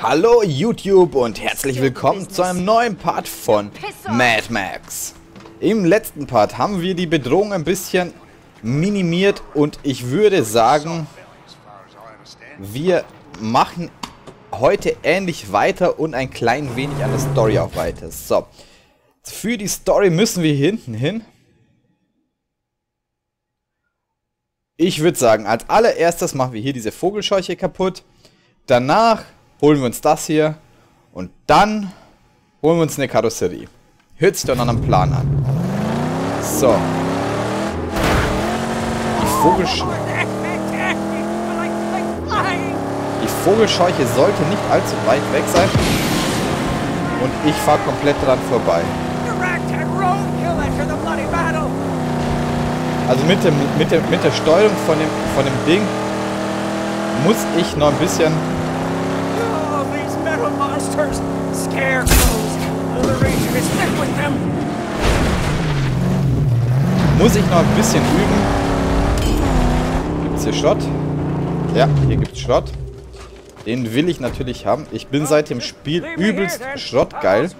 Hallo YouTube und herzlich willkommen zu einem neuen Part von Mad Max. Im letzten Part haben wir die Bedrohung ein bisschen minimiert und ich würde sagen, wir machen heute ähnlich weiter und ein klein wenig an der Story auch weiter. So, für die Story müssen wir hinten hin. Ich würde sagen, als allererstes machen wir hier diese Vogelscheuche kaputt. Danach holen wir uns das hier. Und dann holen wir uns eine Karosserie. Hört sich doch nach einem Plan an. So. Die Vogelscheuche... Die Vogelscheuche sollte nicht allzu weit weg sein. Und ich fahre komplett dran vorbei. Also mit, dem, mit, dem, mit der Steuerung von dem, von dem Ding muss ich noch ein bisschen... Muss ich noch ein bisschen üben. Gibt es hier Schrott? Ja, hier gibt es Schrott. Den will ich natürlich haben. Ich bin seit dem Spiel übelst schrottgeil.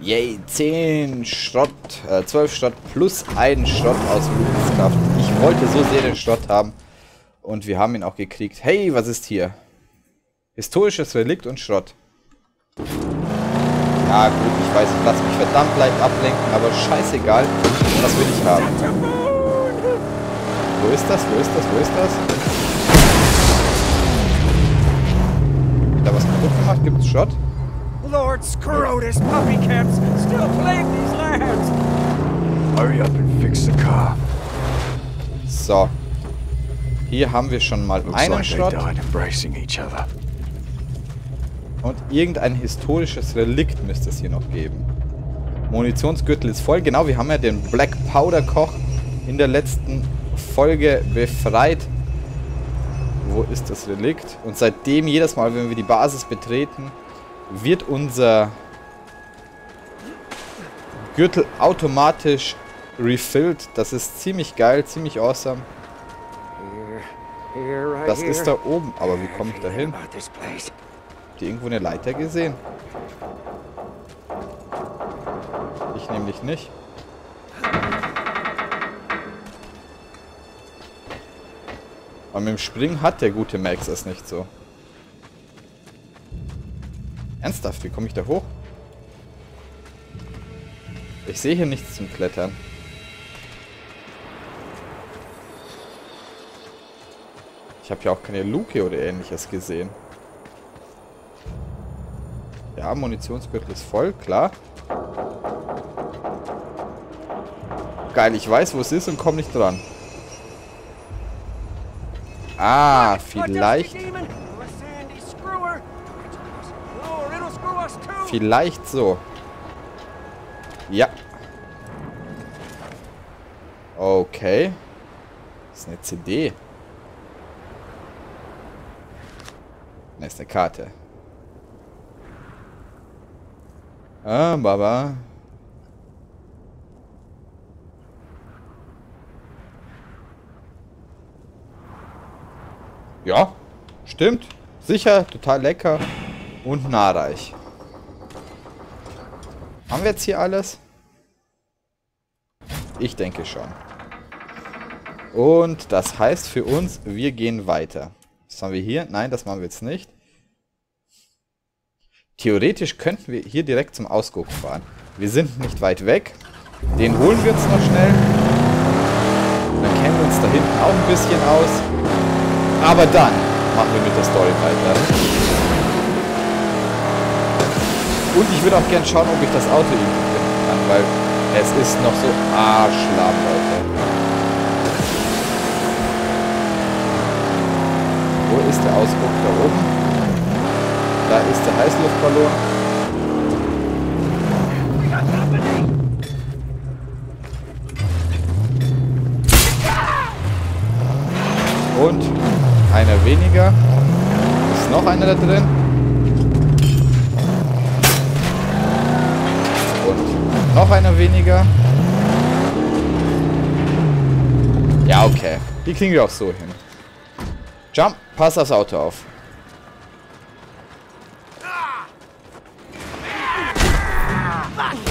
Yay, 10 Schrott, äh, 12 Schrott plus 1 Schrott aus Blutenskraft. Ich wollte so sehr den Schrott haben. Und wir haben ihn auch gekriegt. Hey, was ist hier? Historisches Relikt und Schrott. Ja gut, ich weiß, ich lasse mich verdammt leicht ablenken, aber scheißegal. Was will ich haben? Wo ist das? Wo ist das? Wo ist das? Da was kaputt gemacht? Gibt's Schrott? Lord Scrotus puppy camps still plague these lands. Hurry up and fix the car. So. Hier haben wir schon mal einen Schrott. Und irgendein historisches Relikt müsste es hier noch geben. Munitionsgürtel ist voll. Genau, wir haben ja den Black Powder Koch in der letzten Folge befreit. Wo ist das Relikt? Und seitdem, jedes Mal, wenn wir die Basis betreten, wird unser Gürtel automatisch refilled. Das ist ziemlich geil, ziemlich awesome. Das ist da oben. Aber wie komme ich da hin? Habt ihr irgendwo eine Leiter gesehen? Ich nämlich nicht. Aber mit dem Springen hat der gute Max es nicht so. Ernsthaft, wie komme ich da hoch? Ich sehe hier nichts zum Klettern. Ich habe ja auch keine Luke oder ähnliches gesehen. Ja, Munitionsgürtel ist voll, klar. Geil, ich weiß, wo es ist und komme nicht dran. Ah, vielleicht... Vielleicht so. Ja. Okay. Das ist eine CD. Das ist eine Karte. Ah, Baba. Ja, stimmt. Sicher, total lecker und nahreich. Haben wir jetzt hier alles? Ich denke schon. Und das heißt für uns, wir gehen weiter. Was haben wir hier? Nein, das machen wir jetzt nicht. Theoretisch könnten wir hier direkt zum Ausguck fahren. Wir sind nicht weit weg. Den holen wir uns noch schnell. Dann kennen wir uns da hinten auch ein bisschen aus. Aber dann machen wir mit der Story weiter. Und ich würde auch gerne schauen, ob ich das Auto irgendwie finden kann, weil es ist noch so arschlamm, Leute. Wo ist der Ausguck? Da oben. Da ist der Heißluftballon. Und einer weniger. Ist noch einer da drin? Noch einer weniger. Ja, okay. Die kriegen wir auch so hin. Jump, pass aufs Auto auf.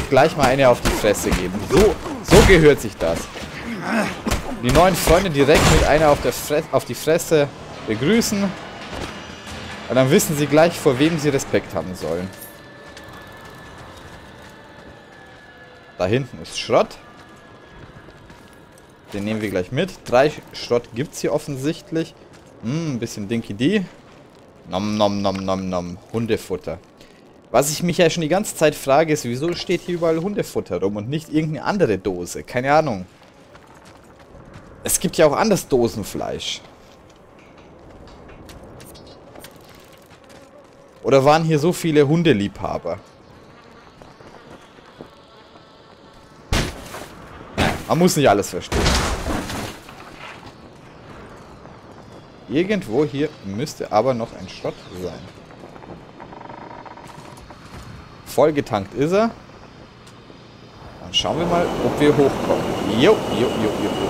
Gleich mal eine auf die Fresse geben. So, so gehört sich das. Die neuen Freunde direkt mit einer auf, der Fre auf die Fresse begrüßen. Und dann wissen sie gleich, vor wem sie Respekt haben sollen. Da hinten ist Schrott. Den nehmen wir gleich mit. Drei Schrott gibt es hier offensichtlich. Hm, ein bisschen Dinky D. Nom nom nom nom nom. Hundefutter. Was ich mich ja schon die ganze Zeit frage, ist, wieso steht hier überall Hundefutter rum und nicht irgendeine andere Dose? Keine Ahnung. Es gibt ja auch anderes Dosenfleisch. Oder waren hier so viele Hundeliebhaber? Man muss nicht alles verstehen. Irgendwo hier müsste aber noch ein Schrott sein. Voll getankt ist er. Dann schauen wir mal, ob wir hochkommen. Jo, jo, jo, jo, jo.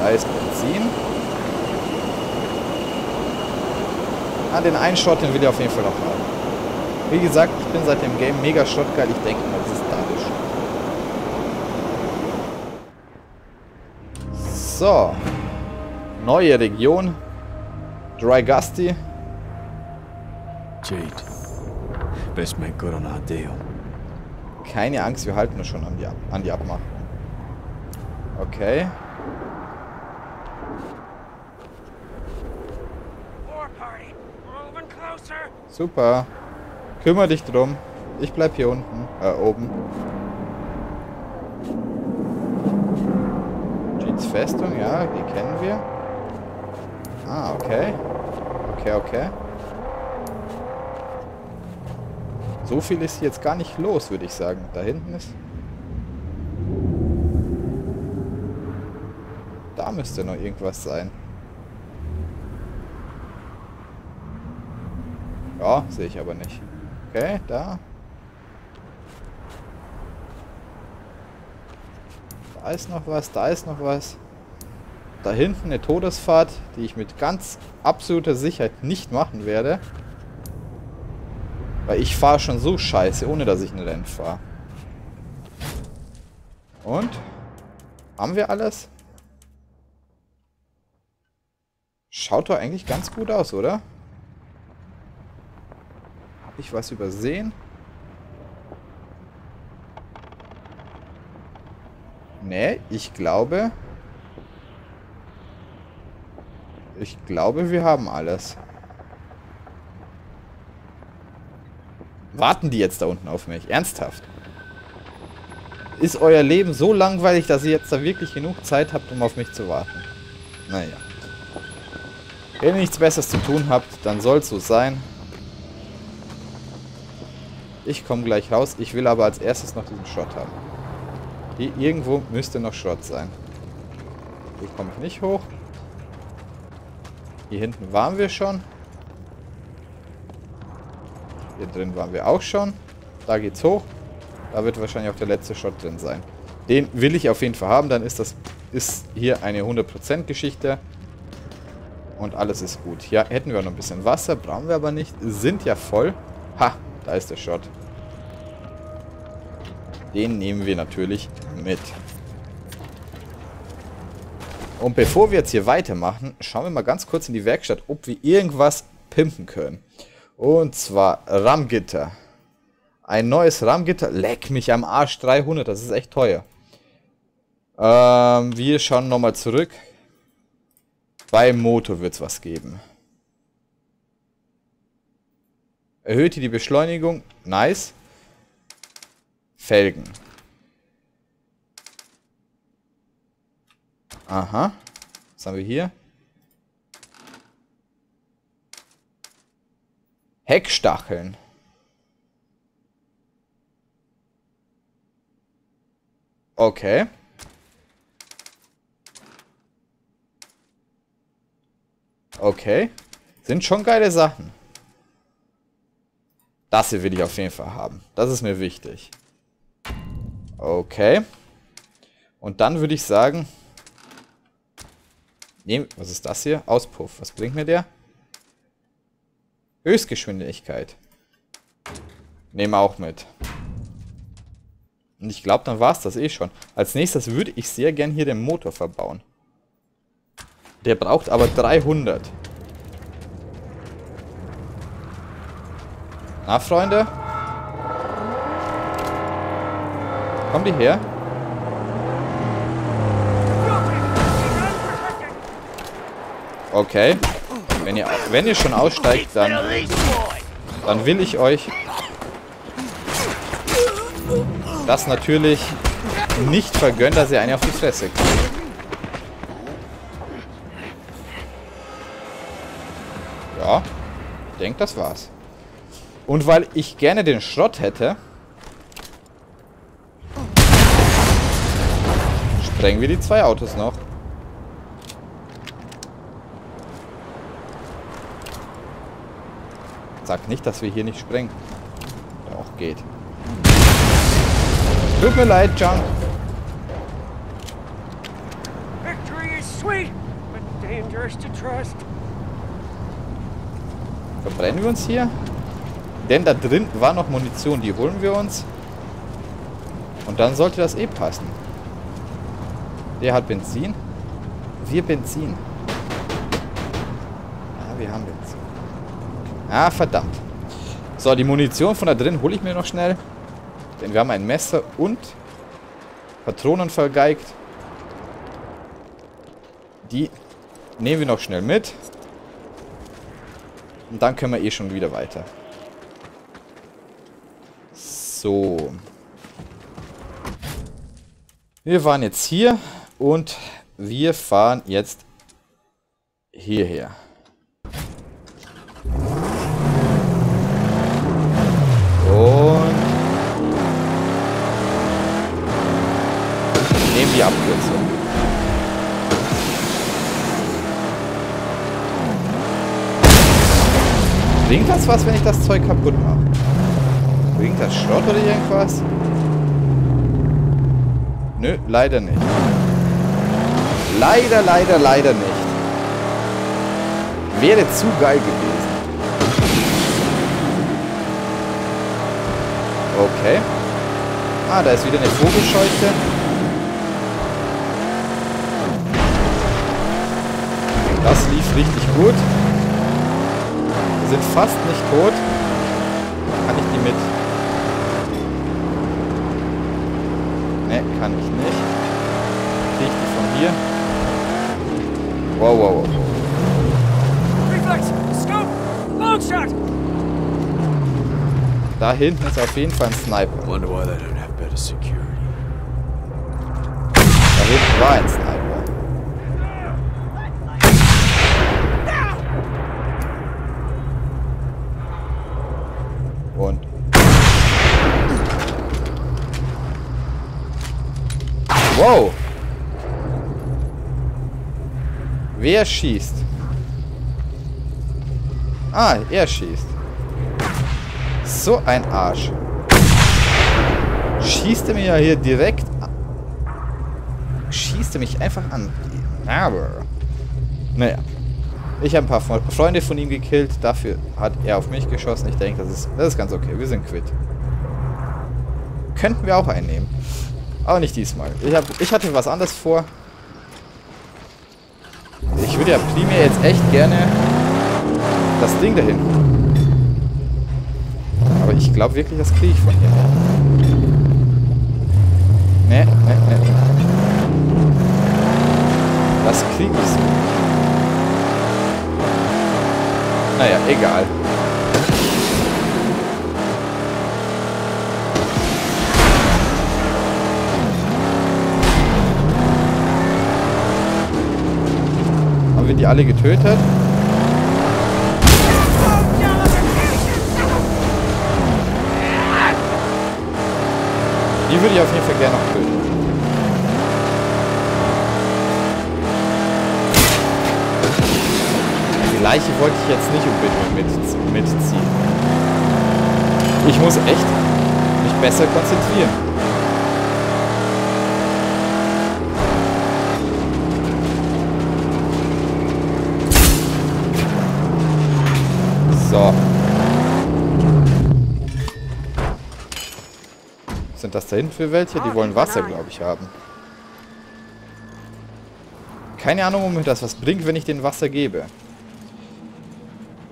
Da ist Benzin. Ah, den einen Schrott, den will ich auf jeden Fall noch haben. Wie gesagt, ich bin seit dem Game mega schrottgeil. Ich denke mal, das ist So. Neue Region. Dry Gusty. Jade. Best make good on our deal. Keine Angst, wir halten uns schon an die, an die Abmachung. Okay. Super. Kümmer dich drum. Ich bleib hier unten. Äh, oben. Festung, ja, die kennen wir. Ah, okay. Okay, okay. So viel ist jetzt gar nicht los, würde ich sagen. Da hinten ist... Da müsste noch irgendwas sein. Ja, sehe ich aber nicht. Okay, da. Da ist noch was, da ist noch was. Da hinten eine Todesfahrt, die ich mit ganz absoluter Sicherheit nicht machen werde. Weil ich fahre schon so scheiße, ohne dass ich ein Rennen fahre. Und? Haben wir alles? Schaut doch eigentlich ganz gut aus, oder? Habe ich was übersehen? Nee, ich glaube... Ich glaube, wir haben alles. Warten die jetzt da unten auf mich? Ernsthaft? Ist euer Leben so langweilig, dass ihr jetzt da wirklich genug Zeit habt, um auf mich zu warten? Naja. Wenn ihr nichts Besseres zu tun habt, dann soll es so sein. Ich komme gleich raus. Ich will aber als erstes noch diesen Shot haben. Hier irgendwo müsste noch Schrott sein. Hier komme ich nicht hoch. Hier hinten waren wir schon. Hier drin waren wir auch schon. Da geht's hoch. Da wird wahrscheinlich auch der letzte Shot drin sein. Den will ich auf jeden Fall haben. Dann ist das ist hier eine 100% Geschichte. Und alles ist gut. Hier hätten wir noch ein bisschen Wasser. Brauchen wir aber nicht. Sind ja voll. Ha, da ist der Shot. Den nehmen wir natürlich mit. Und bevor wir jetzt hier weitermachen, schauen wir mal ganz kurz in die Werkstatt, ob wir irgendwas pimpen können. Und zwar RAM-Gitter. Ein neues RAM-Gitter. Leck mich am Arsch 300, das ist echt teuer. Ähm, wir schauen nochmal zurück. Beim Motor wird es was geben. Erhöht die Beschleunigung. Nice. Felgen. Aha. Was haben wir hier? Heckstacheln. Okay. Okay. Sind schon geile Sachen. Das hier will ich auf jeden Fall haben. Das ist mir wichtig. Okay. Und dann würde ich sagen, Nehm, was ist das hier? Auspuff. Was bringt mir der? Höchstgeschwindigkeit. Nehmen wir auch mit. Und ich glaube, dann war es das eh schon. Als nächstes würde ich sehr gern hier den Motor verbauen. Der braucht aber 300. Na, Freunde? Kommen die her? Okay. Wenn ihr, wenn ihr schon aussteigt, dann, dann will ich euch das natürlich nicht vergönnen, dass ihr eine auf die Fresse kriegt. Ja, ich denke, das war's. Und weil ich gerne den Schrott hätte, sprengen wir die zwei Autos noch. Sag nicht, dass wir hier nicht sprengen. Doch, geht. Tut mir leid, John. Victory is sweet, but dangerous to trust. Verbrennen wir uns hier? Denn da drin war noch Munition. Die holen wir uns. Und dann sollte das eh passen. Der hat Benzin. Wir Benzin. Ja, wir haben Benzin. Ah, verdammt. So, die Munition von da drin hole ich mir noch schnell. Denn wir haben ein Messer und Patronen vergeigt. Die nehmen wir noch schnell mit. Und dann können wir eh schon wieder weiter. So. Wir waren jetzt hier und wir fahren jetzt hierher. Und nehmen die Abkürzung. Bringt das was, wenn ich das Zeug kaputt mache? Bringt das Schrott oder irgendwas? Nö, leider nicht. Leider, leider, leider nicht. Wäre zu geil gewesen. Okay. Ah, da ist wieder eine Vogelscheuche. Richtig gut. Wir sind fast nicht tot. Kann ich die mit... Ne, kann ich nicht. Kriege ich die von hier? Wow, wow, wow. Reflex, scope. Da hinten ist auf jeden Fall ein Sniper. Wonder why they don't have better security. Da hinten war ein Sniper. Und... Wow! Wer schießt? Ah, er schießt. So ein Arsch. Schießt er mir ja hier direkt an. Schießt er mich einfach an. Aber. Naja. Ich habe ein paar Fre- Freunde von ihm gekillt. Dafür hat er auf mich geschossen. Ich denke, das ist, das ist ganz okay. Wir sind quitt. Könnten wir auch einnehmen. Aber nicht diesmal. Ich, hab, ich hatte was anderes vor. Ich würde ja primär jetzt echt gerne das Ding da hinten. Aber ich glaube wirklich, das kriege ich von hier. Ne, ne, ne. Das kriege ich so. Naja, egal. Haben wir die alle getötet? Die würde ich auf jeden Fall gerne noch töten. Die Leiche wollte ich jetzt nicht unbedingt mit, mitziehen. Ich muss echt mich besser konzentrieren. So. Sind das da hinten für welche? Die wollen Wasser, glaube ich, haben. Keine Ahnung, ob mir das was bringt, wenn ich den Wasser gebe.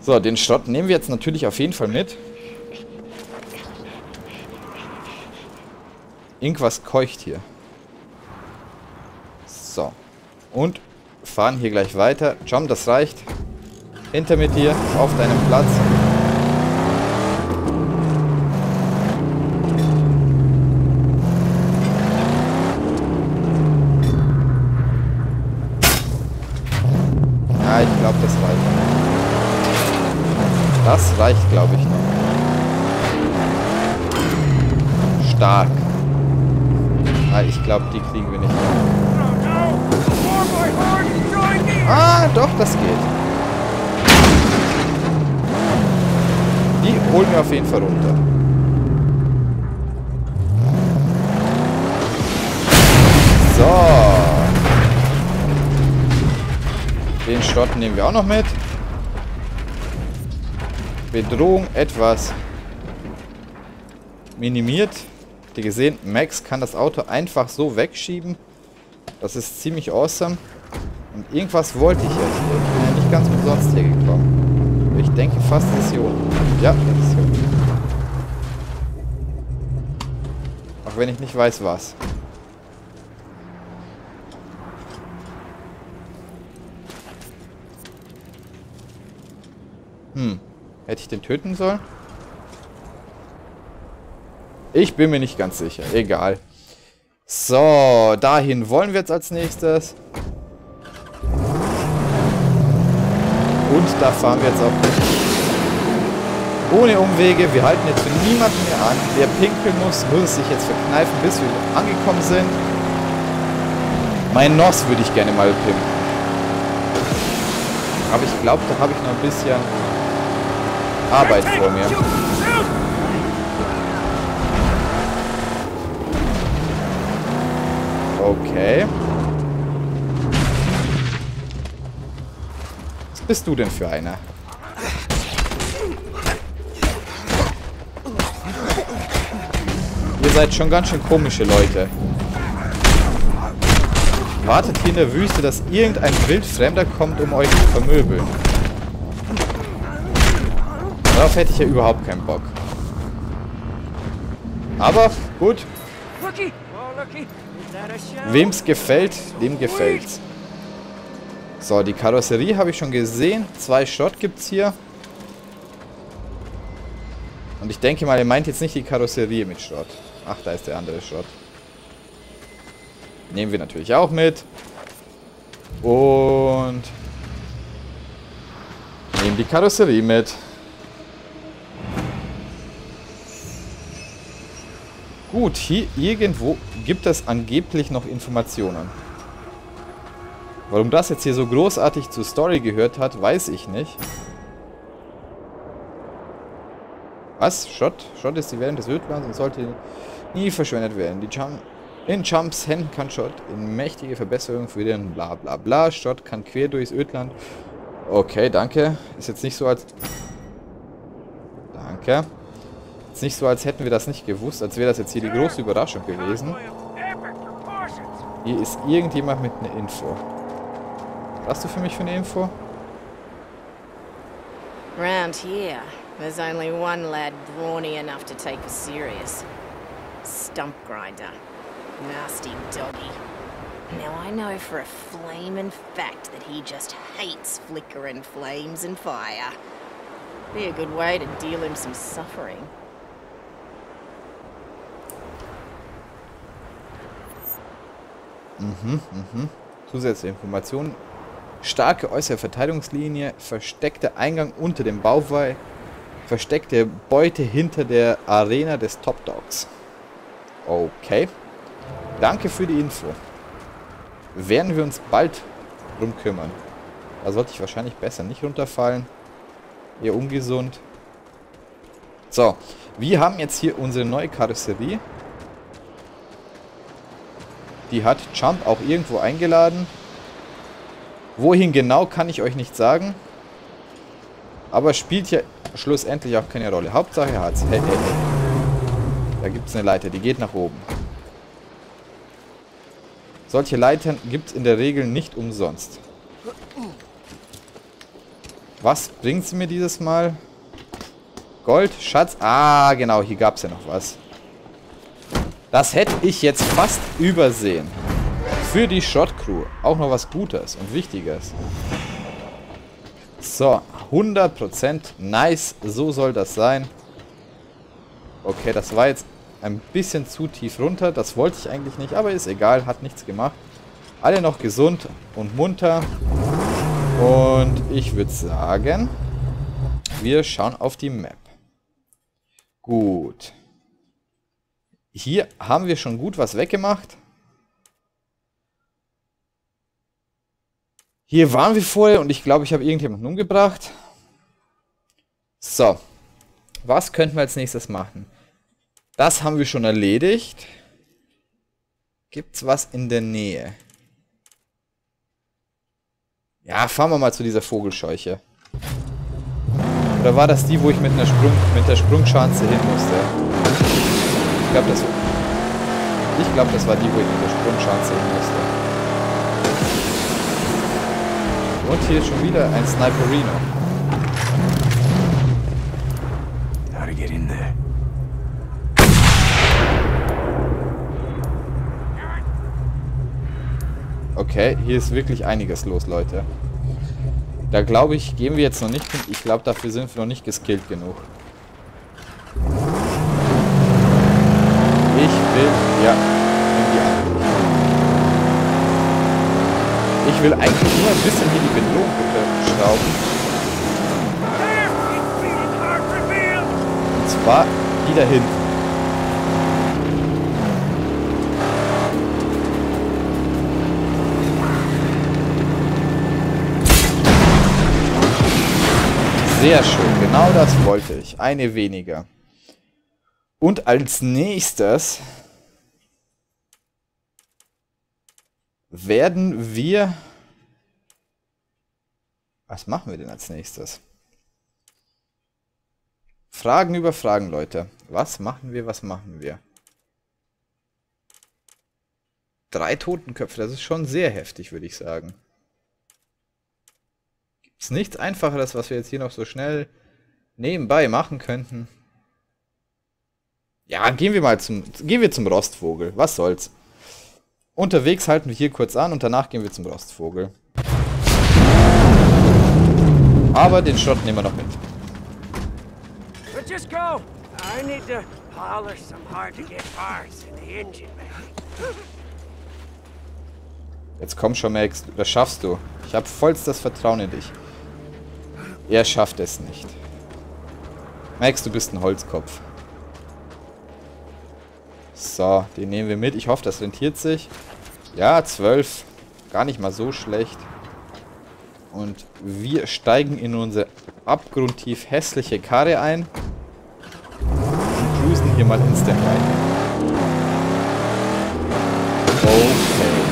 So, den Schrott nehmen wir jetzt natürlich auf jeden Fall mit. Irgendwas keucht hier. So. Und fahren hier gleich weiter. Jump, das reicht. Hinter mit dir, auf deinem Platz. Ja, ich glaube, das reicht. Das reicht, glaube ich, noch. Stark. Ah, ich glaube, die kriegen wir nicht mehr. Ah, doch, das geht. Die holen wir auf jeden Fall runter. So. Den Schrott nehmen wir auch noch mit. Bedrohung etwas minimiert. Habt ihr gesehen, Max kann das Auto einfach so wegschieben. Das ist ziemlich awesome. Und irgendwas wollte ich hier. Ich bin ja nicht ganz umsonst hier gekommen. Denke fast, das ist hier unten. Ja, das ist hier unten. Auch wenn ich nicht weiß, was. Hm. Hätte ich den töten sollen? Ich bin mir nicht ganz sicher. Egal. So, dahin wollen wir jetzt als nächstes. Und da fahren wir jetzt auch ohne Umwege. Wir halten jetzt für niemanden mehr an. Wer pinkeln muss, muss es sich jetzt verkneifen, bis wir angekommen sind. Mein Noss würde ich gerne mal pimpen. Aber ich glaube, da habe ich noch ein bisschen Arbeit vor mir. Okay. Was bist du denn für einer? Seid schon ganz schön komische Leute. Wartet hier in der Wüste, dass irgendein Wildfremder kommt, um euch zu vermöbeln. Darauf hätte ich ja überhaupt keinen Bock. Aber, gut. Wem's gefällt, dem gefällt's. So, die Karosserie habe ich schon gesehen. Zwei Schrott gibt's hier. Und ich denke mal, er meint jetzt nicht die Karosserie mit Schrott. Ach, da ist der andere Schrott. Nehmen wir natürlich auch mit. Und nehmen die Karosserie mit. Gut, hier irgendwo gibt es angeblich noch Informationen. Warum das jetzt hier so großartig zur Story gehört hat, weiß ich nicht. Was? Schrott? Schrott ist die Währung des Wildlands und sollte nie verschwendet werden. Die Jump in Jumps Händen kann Schrott in mächtige Verbesserungen für den bla bla bla. Schrott kann quer durchs Ödland. Okay, danke. Ist jetzt nicht so als... Danke. Ist nicht so, als hätten wir das nicht gewusst, als wäre das jetzt hier die große Überraschung gewesen. Hier ist irgendjemand mit einer Info. Was hast du für mich für eine Info? Round here, there's only one lad brawny enough to take us serious. Stump Grinder. Nasty doggy. Now I know for a flamin' fact that he just hates flickering flames and fire. Be a good way to deal him some suffering. Mhm, mhm. Zusätzliche Informationen. Starke äußere Verteidigungslinie, versteckter Eingang unter dem Bauwall, versteckte Beute hinter der Arena des Top Dogs. Okay. Danke für die Info. Werden wir uns bald drum kümmern. Da sollte ich wahrscheinlich besser nicht runterfallen. Eher ungesund. So, wir haben jetzt hier unsere neue Karosserie. Die hat Jump auch irgendwo eingeladen. Wohin genau, kann ich euch nicht sagen. Aber spielt ja schlussendlich auch keine Rolle. Hauptsache er hat's. Hey, hey, hey. Da gibt es eine Leiter, die geht nach oben. Solche Leitern gibt es in der Regel nicht umsonst. Was bringt sie mir dieses Mal? Gold, Schatz. Ah, genau, hier gab es ja noch was. Das hätte ich jetzt fast übersehen. Für die Shot-Crew. Auch noch was Gutes und Wichtiges. So, 100% nice. So soll das sein. Okay, das war jetzt ein bisschen zu tief runter. Das wollte ich eigentlich nicht, aber ist egal. Hat nichts gemacht. Alle noch gesund und munter. Und ich würde sagen, wir schauen auf die Map. Gut. Hier haben wir schon gut was weggemacht. Hier waren wir vorher und ich glaube, ich habe irgendjemanden umgebracht. So. Was könnten wir als nächstes machen? Das haben wir schon erledigt. Gibt es was in der Nähe? Ja, fahren wir mal zu dieser Vogelscheuche. Oder war das die, wo ich mit einer Sprung, mit der Sprungschanze hin musste? Ich glaube, das, ich glaube, das war die, wo ich mit der Sprungschanze hin musste. Und hier ist schon wieder ein Sniperino. How to get in there? Okay, hier ist wirklich einiges los, Leute. Da glaube ich, gehen wir jetzt noch nicht hin. Ich glaube, dafür sind wir noch nicht geskillt genug. Ich will, ja. Ich will eigentlich nur ein bisschen hier die hard revealed! Und zwar die da hinten. Sehr schön, genau das wollte ich. Eine weniger. Und als nächstes werden wir... Was machen wir denn als nächstes? Fragen über Fragen, Leute. Was machen wir, was machen wir? Drei Totenköpfe, das ist schon sehr heftig, würde ich sagen. Es nichts Einfacheres, was wir jetzt hier noch so schnell nebenbei machen könnten? Ja, gehen wir mal zum, gehen wir zum Rostvogel. Was soll's. Unterwegs halten wir hier kurz an und danach gehen wir zum Rostvogel. Aber den Schrott nehmen wir noch mit. But just go! I need to polish some hard to get parts in the engine bay. Jetzt komm schon, Max. Das schaffst du. Ich habe vollstes Vertrauen in dich. Er schafft es nicht. Max, du bist ein Holzkopf. So, den nehmen wir mit. Ich hoffe, das rentiert sich. Ja, 12. Gar nicht mal so schlecht. Und wir steigen in unsere abgrundtief hässliche Karre ein. Und cruisen hier mal instant rein. Okay.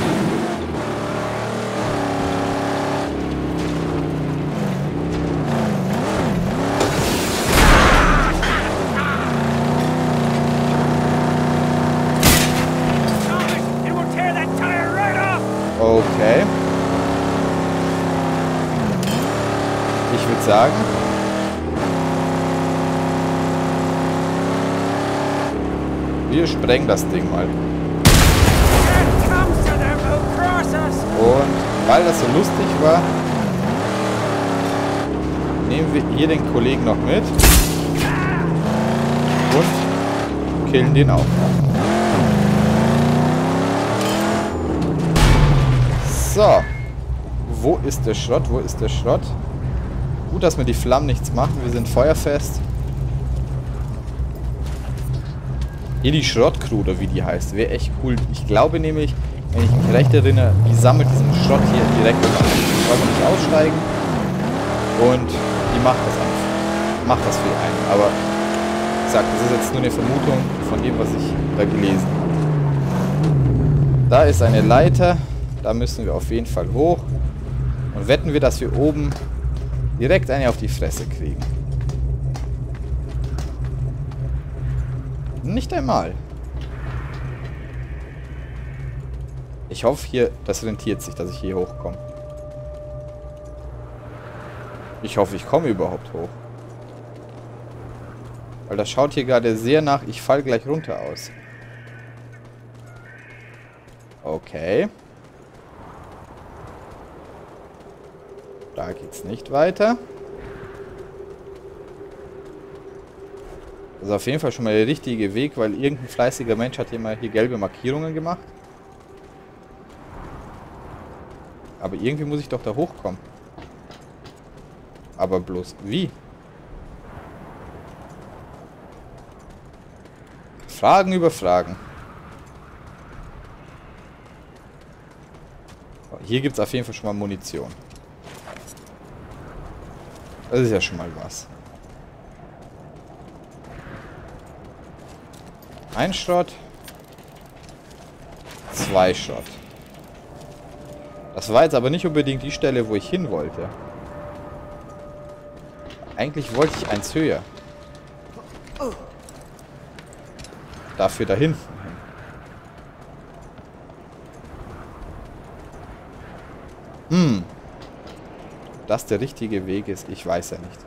Thomas, it will tear that tire right off! Okay. Ich würde sagen... Wir sprengen das Ding mal. Und weil das so lustig war, nehmen wir hier den Kollegen noch mit. Und killen den auch. So. Wo ist der Schrott? Wo ist der Schrott? Gut, dass mir die Flammen nichts machen. Wir sind feuerfest. Hier die Schrottcrew, oder wie die heißt. Wäre echt cool. Ich glaube nämlich, wenn ich mich recht erinnere, die sammelt diesen Schrott hier direkt. Ich wollte nicht aussteigen. Und die macht das einfach. Macht das für einen. Aber wie gesagt, das ist jetzt nur eine Vermutung von dem, was ich da gelesen habe. Da ist eine Leiter. Da müssen wir auf jeden Fall hoch. Und wetten wir, dass wir oben direkt eine auf die Fresse kriegen. Nicht einmal. Ich hoffe hier, das rentiert sich, dass ich hier hochkomme. Ich hoffe, ich komme überhaupt hoch. Weil das schaut hier gerade sehr nach, ich fall gleich runter aus. Okay. Da geht's nicht weiter. Das ist auf jeden Fall schon mal der richtige Weg, weil irgendein fleißiger Mensch hat hier mal hier gelbe Markierungen gemacht. Aber irgendwie muss ich doch da hochkommen. Aber bloß wie? Fragen über Fragen. Hier gibt es auf jeden Fall schon mal Munition. Das ist ja schon mal was. Ein Schrott. Zwei Schrott. Das war jetzt aber nicht unbedingt die Stelle, wo ich hin wollte. Eigentlich wollte ich eins höher. Dafür da hinten. Hm. Das der richtige Weg ist, ich weiß ja nicht.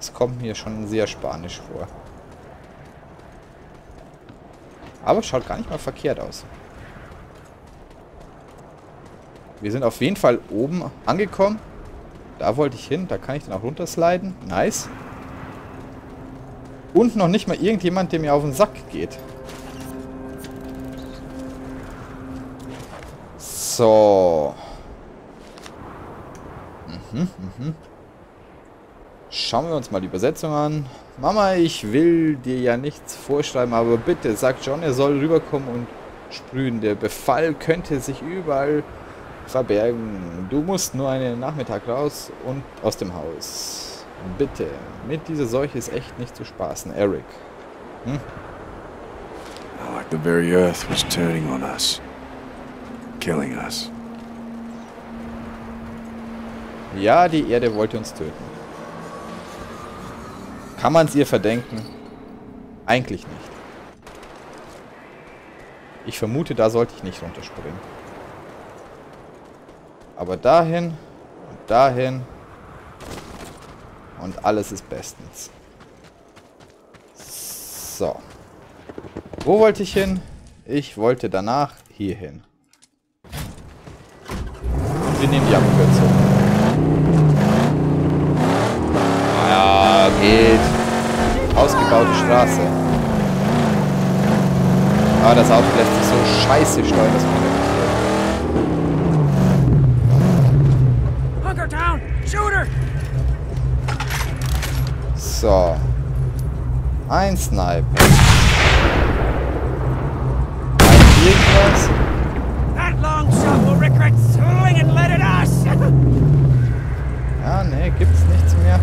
Es kommt mir schon sehr spanisch vor. Aber schaut gar nicht mal verkehrt aus. Wir sind auf jeden Fall oben angekommen. Da wollte ich hin. Da kann ich dann auch runtersliden. Nice. Und noch nicht mal irgendjemand, der mir auf den Sack geht. So. Mhm, mhm. Schauen wir uns mal die Übersetzung an. Mama, ich will dir ja nichts vorschreiben, aber bitte sag John, er soll rüberkommen und sprühen. Der Befall könnte sich überall verbergen. Du musst nur einen Nachmittag raus und aus dem Haus. Bitte, mit dieser Seuche ist echt nicht zu spaßen, Eric. Hm? Like the very earth was turning on us. Killing us. Ja, die Erde wollte uns töten. Kann man es ihr verdenken? Eigentlich nicht. Ich vermute, da sollte ich nicht runterspringen. Aber dahin und dahin und alles ist bestens. So. Wo wollte ich hin? Ich wollte danach hier hin. Wir nehmen die Abkürzung. Ja, geht. Ausgebaute Straße. Aber das Auto lässt sich so scheiße steuern, dass man Hunker down! Shooter! So. Ein Snipe. Ein us! Ja, nee, gibt's nichts mehr.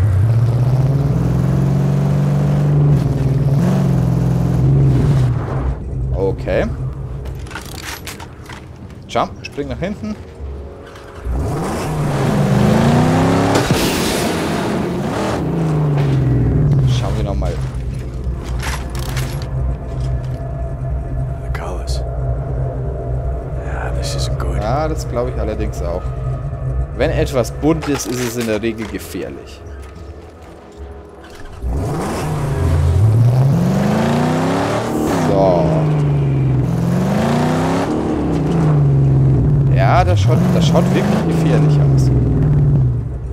Okay. Jump, spring nach hinten. Schauen wir nochmal. The colors. Yeah, this isn't good. Ja, das glaube ich allerdings auch. Wenn etwas bunt ist, ist es in der Regel gefährlich. So. Ja, das schaut, das schaut wirklich gefährlich aus.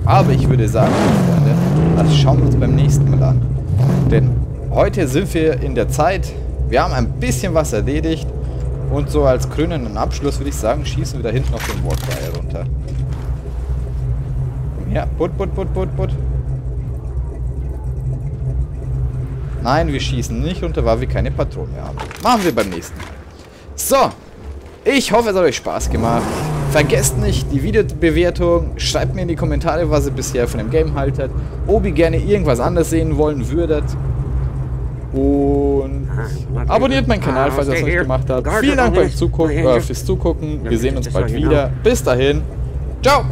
Aber ich würde sagen, Freunde, das schauen wir uns beim nächsten Mal an. Denn heute sind wir in der Zeit, wir haben ein bisschen was erledigt. Und so als krönenden Abschluss würde ich sagen, schießen wir da hinten auf den Warfire runter. Her, put, put, put, put, put. Nein, wir schießen nicht runter, weil wir keine Patronen mehr haben. Machen wir beim nächsten Mal. So, ich hoffe, es hat euch Spaß gemacht. Vergesst nicht die Videobewertung. Schreibt mir in die Kommentare, was ihr bisher von dem Game haltet. Ob ihr gerne irgendwas anderes sehen wollen würdet. Und abonniert meinen Kanal, falls ihr es nicht gemacht habt. Vielen Dank beim Zugucken, äh, fürs Zugucken. Wir sehen uns bald wieder. Bis dahin. Ciao.